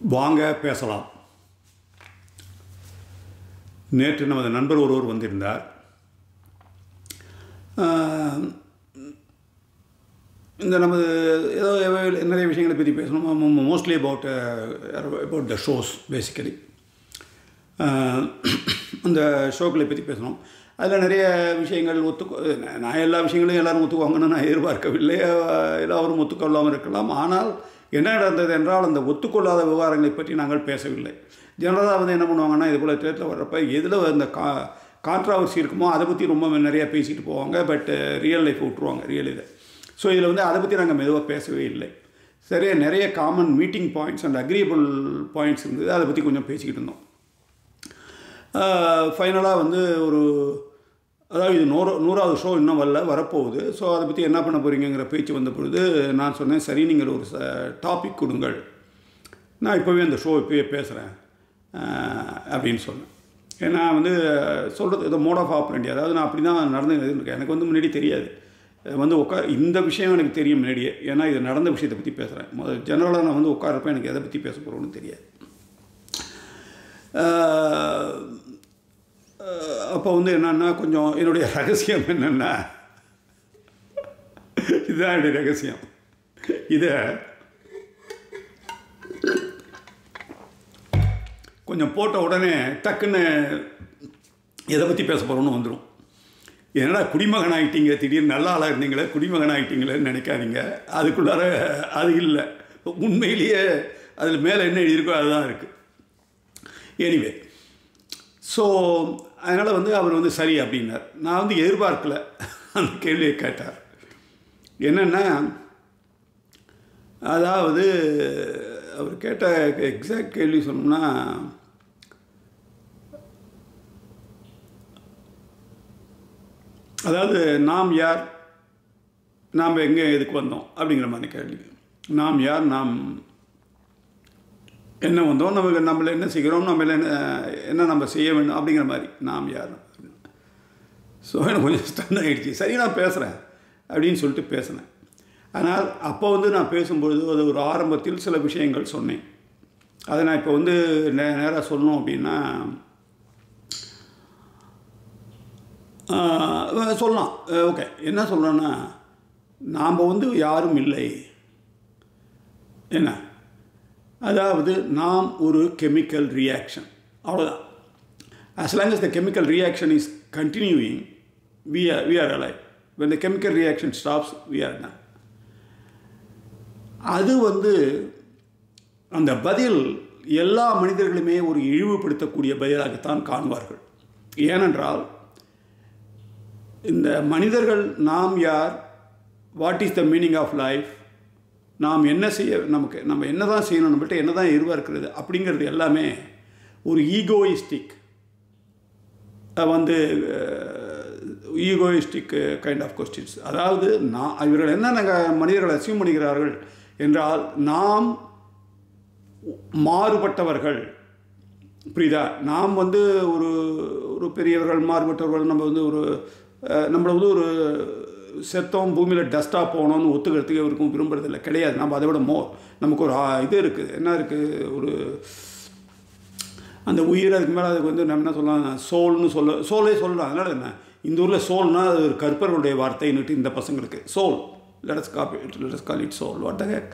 வாங்க பேசலாம். நேற்று நமது நண்பர் ஒருவர் வந்திருந்தார். இந்த நமது ஏதோ நிறைய விஷயங்களை பற்றி பேசணும். Mostly about about the shows basically அந்த ஷோக்களை பற்றி பேசணும். அதில் நிறைய விஷயங்கள் ஒத்துக்கு நான் எல்லா விஷயங்களையும் எல்லோரும் ஒத்துக்குவாங்கன்னு நான் எதிர்பார்க்கவில்லை. எல்லோரும் எல்லாரும் ஒத்துக்கொள்ளாமல் இருக்கலாம். ஆனால் என்ன நடந்தது என்றால் அந்த ஒத்துக்கொள்ளாத விவகாரங்களை பற்றி நாங்கள் பேசவில்லை. ஜெனரலாக வந்து என்ன பண்ணுவாங்கன்னா இது போல் தேர்தலில் வர்றப்ப எதில் அந்த கா கான்ட்ராவர்சி இருக்குமோ அதை பற்றி ரொம்ப நிறையா பேசிட்டு போவாங்க. பட் ரியல் லைஃப் விட்ருவாங்க ரியல் இதை. ஸோ இதில் வந்து அதை பற்றி நாங்கள் மெதுவாக பேசவே இல்லை. சரியா நிறைய common meeting points and agreeable points இருந்தது. அதை பற்றி கொஞ்சம் பேசிக்கிட்டு இருந்தோம். ஃபைனலாக வந்து ஒரு அதாவது இது நூறு நூறாவது ஷோ இன்னும் வரல வரப்போகுது. ஸோ அதை பற்றி என்ன பண்ண போகிறீங்கிற பேச்சு வந்த பொழுது நான் சொன்னேன் சரி நீங்கள் ஒரு டாபிக் கொடுங்கள். நான் இப்போவே அந்த ஷோ இப்போயே பேசுகிறேன் அப்படின்னு சொன்னேன். ஏன்னா வந்து சொல்கிறது ஏதோ மோட் ஆஃப் ஆப்பரண்டி அதாவது நான் அப்படி தான் நடந்து எனக்கு வந்து முன்னாடி தெரியாது. வந்து உட்கார் இந்த விஷயம் எனக்கு தெரியும் முன்னாடியே. ஏன்னா இது நடந்த விஷயத்தை பற்றி பேசுகிறேன் முதல் ஜெனரலாக நான் வந்து உட்காரப்ப எனக்கு எதை பற்றி பேச போகிறோன்னு தெரியாது. அப்போ வந்து என்னென்னா கொஞ்சம் என்னுடைய ரகசியம் என்னென்னா இதுதான் என்னுடைய ரகசியம். இதை கொஞ்சம் போட்ட உடனே டக்குன்னு எதை பற்றி பேச போகிறோன்னு வந்துடும் என்னடா குடிமகன் ஆகிட்டீங்க திடீர்னு நல்ல ஆளாக இருந்தீங்களே குடிமகன் ஆகிட்டீங்களேன்னு நினைக்காதீங்க. அதுக்குள்ளார அது இல்லை. உண்மையிலேயே அதில் மேலே என்ன எழுதியிருக்கோ அதுதான் இருக்குது எனிவே ஸோ அதனால் வந்து அவர் வந்து சரி அப்படின்னார். நான் வந்து எதிர்பார்க்கல. அந்த கேள்வியை கேட்டார். என்னென்னா அதாவது அவர் கேட்ட எக்ஸாக்ட் கேள்வி சொன்னோம்னா அதாவது நாம் யார்? நாம் எங்கே எதுக்கு வந்தோம்? அப்படிங்கிற மாதிரி கேள்வி. நாம் யார்? நாம் என்ன வந்தோம்? நமக்கு நம்மள என்ன செய்கிறோம்? நம்மள என்ன என்ன நம்ம செய்ய வேண்டும் அப்படிங்கிற மாதிரி. நாம் யார்? ஸோ எனக்கு கொஞ்சம் ஸ்டன் ஆகிடுச்சு சரி நான் பேசுகிறேன் அப்படின்னு சொல்லிட்டு பேசினேன். ஆனால் அப்போ வந்து நான் பேசும்பொழுது அது ஒரு ஆரம்பத்தில் சில விஷயங்கள் சொன்னேன். அதை நான் இப்போ வந்து நே நேராக சொல்லணும் அப்படின்னா சொல்லலாம். ஓகே. என்ன சொல்கிறேன்னா நாம் வந்து யாரும் இல்லை. என்ன? அதாவது நாம் ஒரு கெமிக்கல் ரியாக்ஷன் அவ்வளோதான் as long as the chemical reaction is continuing we are we are alive. When the chemical reaction stops we are done. அது வந்து அந்த பதில் எல்லா மனிதர்களுமே ஒரு இழிவுபடுத்தக்கூடிய பதிலாகத்தான் காண்பார்கள் ஏனென்றால் இந்த மனிதர்கள் நாம் யார் what is the meaning of life நாம் என்ன செய்ய நமக்கு நம்ம என்ன தான் செய்யணும் நம்மள்கிட்ட என்ன தான் எதிர்பார்க்கிறது அப்படிங்கிறது எல்லாமே ஒரு ஈகோயிஸ்டிக் வந்து ஈகோயிஸ்டிக் கைண்ட் ஆஃப் கொஸ்டின்ஸ் அதாவது நான் இவர்கள் என்ன நாங்கள் மனிதர்கள் அசியம் பண்ணுகிறார்கள் என்றால் நாம் மாறுபட்டவர்கள். புரியுதா? நாம் வந்து ஒரு ஒரு பெரியவர்கள் மாறுபட்டவர்கள் நம்ம வந்து ஒரு நம்மளை வந்து ஒரு செத்தோம் பூமியில் டஸ்ட்டாக போகணும்னு ஒத்துக்கிறதுக்கு இவருக்கும் விரும்புறதில்லை கிடையாது. நம்ம அதை விட மோர் நமக்கு ஒரு இது இருக்குது என்ன இருக்குது ஒரு அந்த உயிர் அதுக்கு மேலே அதுக்கு வந்து நம்ம என்ன சொல்லலாம்? சோல்னு சொல்ல சோலே சொல்லலாம் அதனால் என்ன? இந்த ஊரில் சோல்னா அது ஒரு கற்பருடைய வார்த்தைன்னுட்டு இந்த பசங்களுக்கு. Soul. Let's copy let's call it soul what heck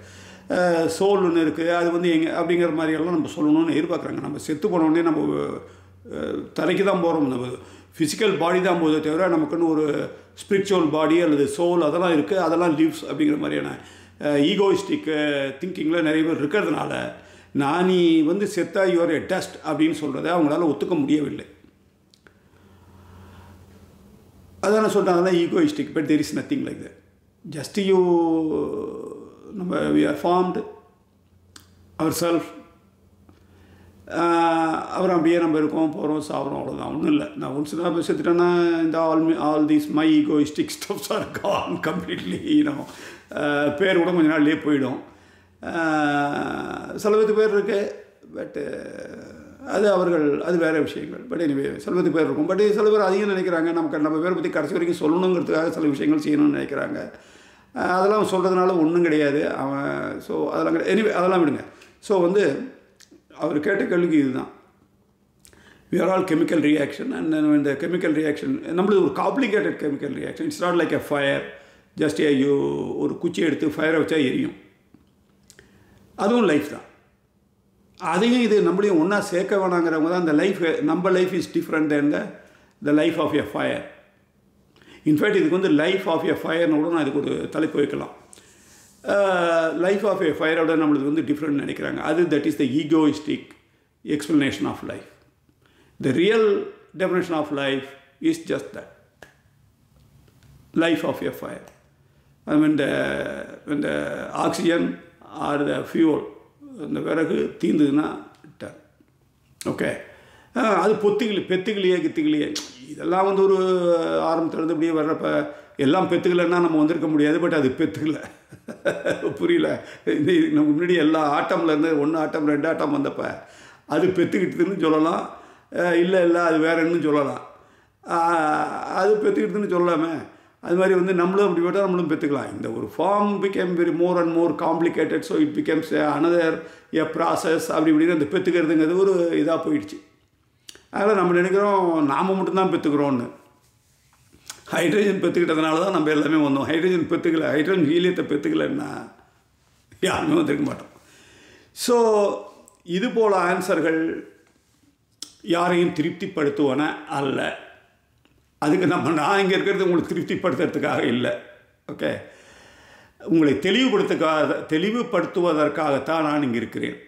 soul ஒன்று இருக்குது அது வந்து எங்கே அப்படிங்கிற மாதிரியெல்லாம் நம்ம சொல்லணும்னு எதிர்பார்க்குறாங்க. நம்ம செத்து போனோடனே நம்ம தலைக்கு தரைக்கு தான் போகிறோம் நம்ம ஃபிசிக்கல் பாடி தான் போதே தவிர நமக்குன்னு ஒரு ஸ்பிரிச்சுவல் பாடி அல்லது சோல் அதெல்லாம் இருக்குது அதெல்லாம் லீவ்ஸ் அப்படிங்கிற மாதிரியான ஈகோயிஸ்டிக் திங்கிங்கில் நிறைய பேர் இருக்கிறதுனால நான் நீ வந்து செத்தா யுவர் எ டஸ்ட் அப்படின்னு சொல்கிறத அவங்களால ஒத்துக்க முடியவில்லை. அதான் நான் சொல்கிறேன் அதெல்லாம் egoistic but there is nothing like that just you நம்ம we are formed our self அப்புறம் அப்படியே நம்ம இருக்கோம் போகிறோம் சாப்பிட்றோம் அவ்வளோதான் ஒன்றும் இல்லை. நான் ஒன்ஸ் நான் செத்துட்டேன்னா இந்த all all these my egoistic stuffs are gone completely நம்ம பேர் கூட கொஞ்ச நாள்லேயே போயிடும். ஆஹ், சில பேர் இருக்கு பட்டு அது அவர்கள் அது வேறு விஷயங்கள். பட் எனிவே செல்வத்துக்கு பேர் இருக்கும். பட் சில பேர் அதிகம் நினைக்கிறாங்க நமக்கு நம்ம பேரை பற்றி கடைசி வரைக்கும் சொல்லணுங்கிறதுக்காக சில விஷயங்கள் செய்யணும்னு நினைக்கிறாங்க. அதெல்லாம் சொல்கிறதுனால ஒன்றும் கிடையாது. அவன் ஸோ அதெல்லாம் கிடையாது. எனிவே அதெல்லாம் விடுங்க. ஸோ வந்து அவர் கேட்ட கேள்விக்கு இதுதான். We are all chemical reaction and then when the chemical reaction நம்மளுக்கு ஒரு complicated chemical reaction it's not like a fire just you ஒரு குச்சி எடுத்து ஃபயரை வச்சா எரியும். அதுவும் லைஃப் தான். அதையும் இது நம்மளையும் ஒன்றா சேர்க்க வேணாங்கிறவங்க தான் அந்த லைஃப் நம்ம life is different than the the life of a fire in fact இதுக்கு வந்து லைஃப் ஆஃப் எ ஃபயர்னு கூட நான் இதுக்கு ஒரு தலைப்பு வைக்கலாம். லைஃப் ஆஃப் எ ஃபயரோட நம்மளுக்கு வந்து டிஃப்ரெண்ட் நினைக்கிறாங்க. அது that is the egoistic explanation of life the real definition of life is just that life of a fire I mean the oxygen or the fuel இந்த விறகு தீந்துதுன்னா டன் ஓகே அது பொத்துக்கிளி பெத்துக்கிளியே கித்துக்கிளியே. இதெல்லாம் வந்து ஒரு ஆரம்பத்துலேருந்து இப்படியே வர்றப்ப எல்லாம் பெத்துக்கலைன்னா நம்ம வந்திருக்க முடியாது பட் அது பெத்துக்கலை. புரியல. இந்த நம்ம முன்னாடி எல்லா ஆட்டம்லேருந்து ஒன்று ஆட்டம் ரெண்டு ஆட்டம் வந்தப்போ அது பெற்றுக்கிட்டுதுன்னு சொல்லலாம். இல்லை இல்லை அது வேறன்னு சொல்லலாம். அது பெற்றுக்கிட்டுதுன்னு சொல்லலாமே. அது மாதிரி வந்து நம்மளும் அப்படி போட்டால் நம்மளும் பெற்றுக்கலாம் இந்த ஒரு form became very more and more complicated so it becomes another a process அப்படி இப்படின்னு அந்த பெற்றுக்கிறதுங்கிறது ஒரு இதாக போயிடுச்சு. அதனால் நம்ம நினைக்கிறோம் நாம் மட்டும்தான் பெற்றுக்கிறோன்னு ஹைட்ரஜன் பெற்றுக்கிட்டதுனால தான் நம்ம எல்லாமே வந்தோம். ஹைட்ரஜன் பெற்றுக்கல ஹைட்ரஜன் ஹீலியத்தை பெற்றுக்கலன்னா யாருமே வந்திருக்க மாட்டோம். ஸோ இது போல் ஆன்சர்கள் யாரையும் திருப்திப்படுத்துவன அல்ல. அதுக்கு நம்ம நான் இங்கே இருக்கிறது உங்களுக்கு திருப்திப்படுத்துறதுக்காக இல்லை. ஓகே உங்களை தெளிவுபடுத்துக்காக தெளிவுபடுத்துவதற்காகத்தான் நான் இங்கே இருக்கிறேன்.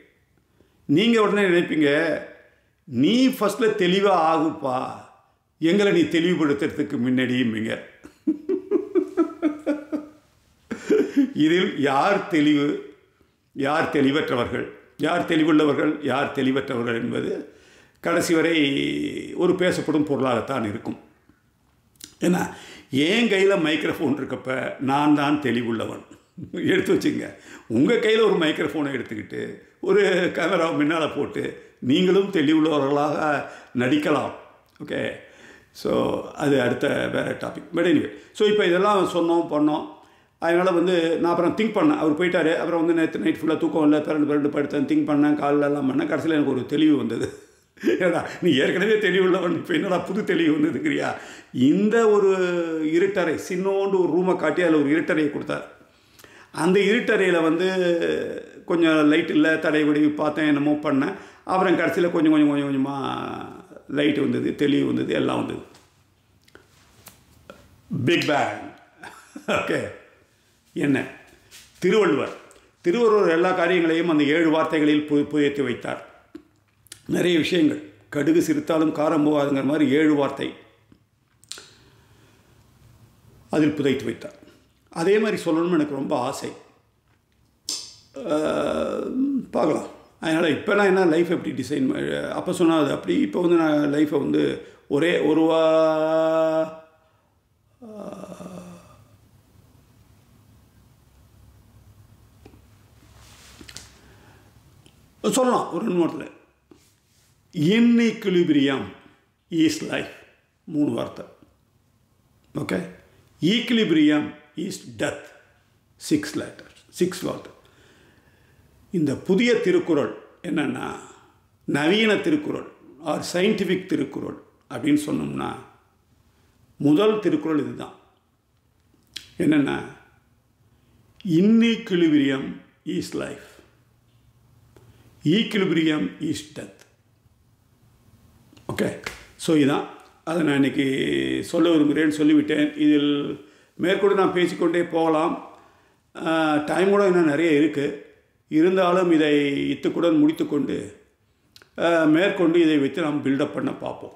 நீங்கள் உடனே நினைப்பீங்க நீ ஃபஸ்ட்டில் தெளிவாக ஆகுப்பா. எங்களை நீ தெளிவுபடுத்துறதுக்கு முன்னாடியும்பீங்க இதில் யார் தெளிவு? யார் தெளிவற்றவர்கள்? யார் தெளிவுள்ளவர்கள்? யார் தெளிவற்றவர்கள் என்பது கடைசி வரை ஒரு பேசப்படும் பொருளாகத்தான் இருக்கும். ஏன்னா என் கையில் மைக்ரோஃபோன் இருக்கப்ப நான் தான் தெளிவுள்ளவன். எடுத்து வச்சுங்க. உங்கள் கையில் ஒரு மைக்ரோஃபோனை எடுத்துக்கிட்டு ஒரு கேமரா முன்னால் போட்டு நீங்களும் தெளிவுள்ளவர்களாக நடிக்கலாம். ஓகே ஸோ அது அடுத்த வேறு டாபிக் பட் எனிவே ஸோ இப்போ இதெல்லாம் சொன்னோம் பண்ணோம். அதனால் வந்து நான் அப்புறம் திங்க் பண்ணேன். அவர் போயிட்டார். அப்புறம் வந்து நேற்று நைட் ஃபுல்லாக தூக்கம் இல்லை பிறண்டு பிறண்டு படுத்தேன். திங்க் பண்ணேன். காலில் எல்லாம் பண்ணேன். கடைசியில் எனக்கு ஒரு தெளிவு வந்தது. ஏடா நீ ஏற்கனவே தெளிவுள்ளவன் இப்போ என்னடா புது தெளிவு வந்ததுக்கிறியா இந்த ஒரு இருட்டறை சின்னோண்டு ஒரு ரூமை காட்டி அதில் ஒரு இருட்டறையை கொடுத்தார். அந்த இருட்டறையில் வந்து கொஞ்சம் லைட் இல்லை. தடைபடி பார்த்தேன். என்னமோ பண்ணேன். அப்புறம் கடைசியில் கொஞ்சம் கொஞ்சம் கொஞ்சம் கொஞ்சமாக லைட் வந்தது தெளிவு வந்தது எல்லாம் வந்தது. பிக் பேங் ஓகே என்ன? திருவள்ளுவர். திருவள்ளுவர் எல்லா காரியங்களையும் அந்த ஏழு வார்த்தைகளில் பு புதைத்து வைத்தார். நிறைய விஷயங்கள். கடுகு சிரித்தாலும் காரம் போகாதுங்கிற மாதிரி ஏழு வார்த்தை அதில் புதைத்து வைத்தார். அதே மாதிரி சொல்லணும்னு எனக்கு ரொம்ப ஆசை. பார்க்கலாம். அதனால் இப்போ நான் என்ன லைஃப் எப்படி டிசைன் அப்போ சொன்னால் அது அப்படி இப்போ வந்து நான் லைஃப்பை வந்து ஒரே ஒரு வா சொல்லலாம் ஒரு ரெண்டு வாரத்தில் இன்இக்லிபிரியம் ஈஸ் லைஃப் மூணு வார்த்தை. Okay equilibrium is death six letter six வார்த்தை. இந்த புதிய திருக்குறள் என்னென்னா நவீன திருக்குறள் ஆர் சயின்டிஃபிக் திருக்குறள் அப்படின்னு சொன்னோம்னா முதல் திருக்குறள் இதுதான். என்னென்னா equilibrium is life equilibrium is death okay so இதான். அதை நான் இன்றைக்கி சொல்ல விரும்புகிறேன்னு சொல்லிவிட்டேன். இதில் மேற்கொண்டு நான் பேசிக்கொண்டே போகலாம். டைம் கூட இன்னும் நிறைய இருக்குது இருந்தாலும் இதை இத்துக்குடன் முடித்துக்கொண்டு மேற்கொண்டு இதை வைத்து நாம் பில்டப் பண்ண பார்ப்போம்.